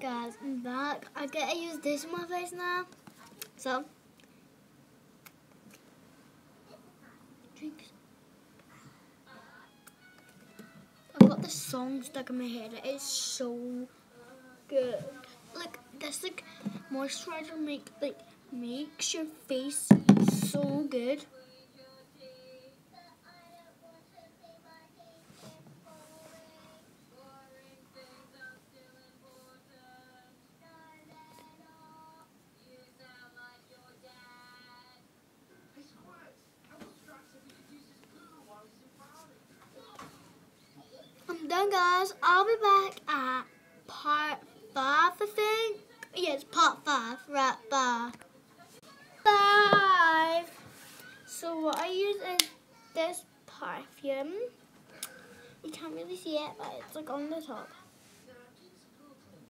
Guys, I'm back. I get to use this on my face now. So, drinks. I've got this song stuck in my head. It is so good. Like this like moisturizer make like makes your face so good. Guys. I'll be back at part five, I think. Yes, part five. Right, bye. Five. So what I use is this perfume. You can't really see it, but it's like on the top.